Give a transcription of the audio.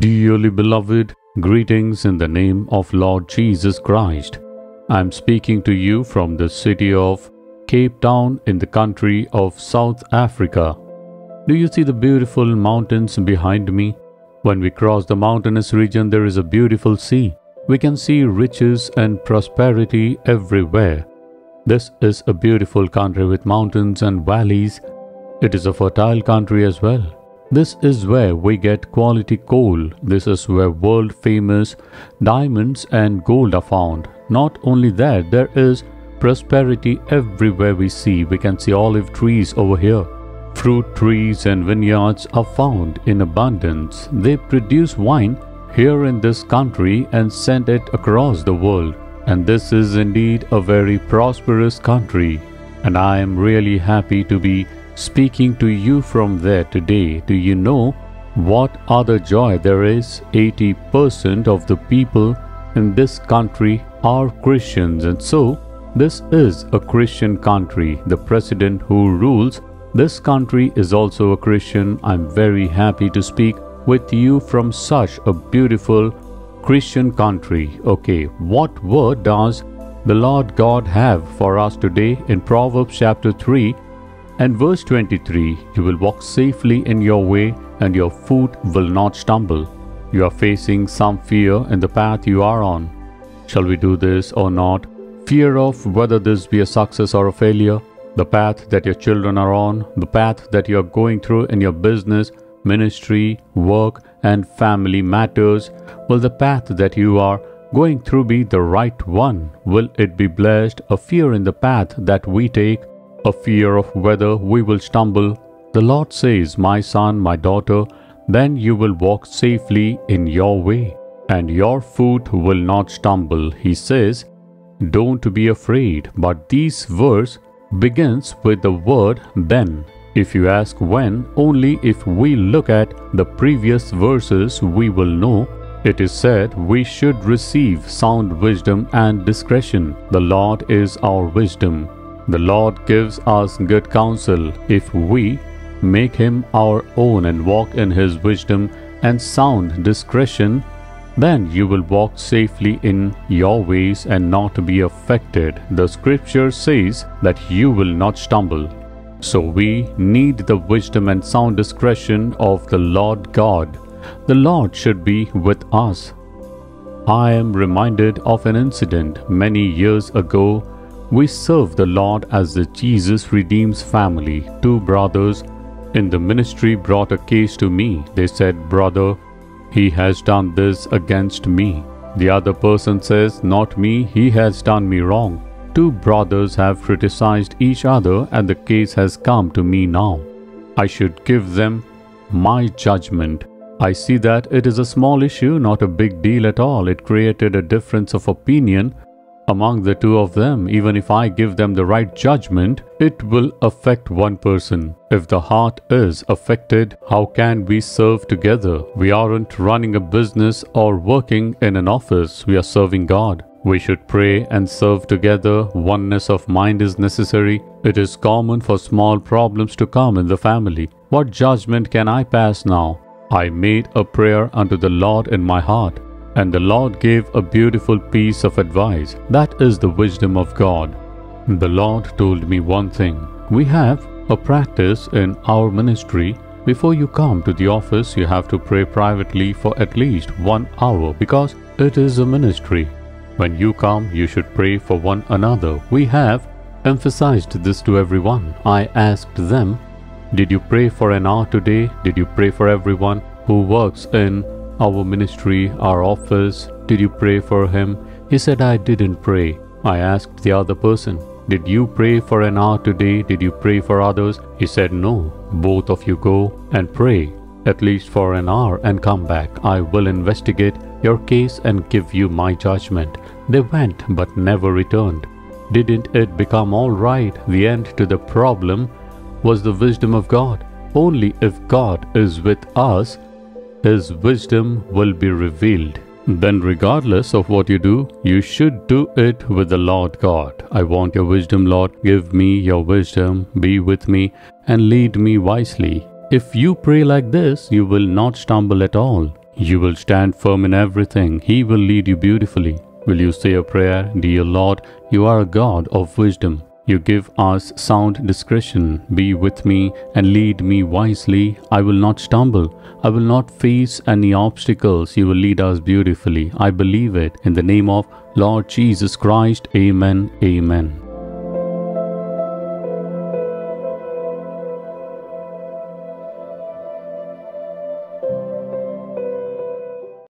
Dearly beloved, greetings in the name of Lord Jesus Christ. I am speaking to you from the city of Cape Town in the country of South Africa. Do you see the beautiful mountains behind me? When we cross the mountainous region, there is a beautiful sea. We can see riches and prosperity everywhere. This is a beautiful country with mountains and valleys. It is a fertile country as well. This is where we get quality coal. This is where world famous diamonds and gold are found. Not only that, there is prosperity everywhere we see. We can see olive trees over here. Fruit trees and vineyards are found in abundance. They produce wine here in this country and send it across the world. And this is indeed a very prosperous country. And I am really happy to be speaking to you from there today. Do you know what other joy there is? 80% of the people in this country are Christians, and so this is a Christian country. The president who rules this country is also a Christian. I'm very happy to speak with you from such a beautiful Christian country. Okay, what word does the Lord God have for us today in Proverbs chapter 3 and verse 23, you will walk safely in your way and your foot will not stumble. You are facing some fear in the path you are on. Shall we do this or not? Fear of whether this be a success or a failure, the path that your children are on, the path that you are going through in your business, ministry, work, and family matters. Will the path that you are going through be the right one? Will it be blessed? A fear in the path that we take a fear of whether we will stumble. The Lord says, My son, my daughter, then you will walk safely in your way, and your foot will not stumble. He says, Don't be afraid. But this verse begins with the word then. If you ask when, only if we look at the previous verses, we will know it is said we should receive sound wisdom and discretion. The Lord is our wisdom. The Lord gives us good counsel if we make him our own and walk in his wisdom and sound discretion, then you will walk safely in your ways and not be affected. The scripture says that you will not stumble. So we need the wisdom and sound discretion of the Lord God. The Lord should be with us. I am reminded of an incident many years ago we serve the Lord as the Jesus Redeems family. Two brothers in the ministry brought a case to me. They said, Brother, he has done this against me. The other person says, Not me, he has done me wrong. Two brothers have criticized each other, and the case has come to me now. I should give them my judgment. I see that it is a small issue, not a big deal at all. It created a difference of opinion among the two of them, even if I give them the right judgment, it will affect one person. If the heart is affected, how can we serve together? We aren't running a business or working in an office, we are serving God. We should pray and serve together. Oneness of mind is necessary. It is common for small problems to come in the family. What judgment can I pass now? I made a prayer unto the Lord in my heart. And the Lord gave a beautiful piece of advice. That is the wisdom of God. The Lord told me one thing. We have a practice in our ministry. Before you come to the office, you have to pray privately for at least one hour because it is a ministry. When you come, you should pray for one another. We have emphasized this to everyone. I asked them, Did you pray for an hour today? Did you pray for everyone who works in our ministry, our office. Did you pray for him? He said, I didn't pray. I asked the other person, Did you pray for an hour today? Did you pray for others? He said, No. Both of you go and pray, at least for an hour, and come back. I will investigate your case and give you my judgment. They went but never returned. Didn't it become all right? The end to the problem was the wisdom of God. Only if God is with us his wisdom will be revealed. then regardless of what you do, you should do it with the Lord God. I want your wisdom, Lord. Give me your wisdom. Be with me and lead me wisely. If you pray like this, you will not stumble at all. You will stand firm in everything. He will lead you beautifully. Will you say a prayer? Dear Lord, you are a God of wisdom. You give us sound discretion. Be with me and lead me wisely. I will not stumble. I will not face any obstacles. You will lead us beautifully. I believe it. In the name of Lord Jesus Christ. Amen. Amen.